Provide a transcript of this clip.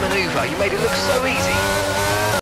maneuver. You made it look so easy.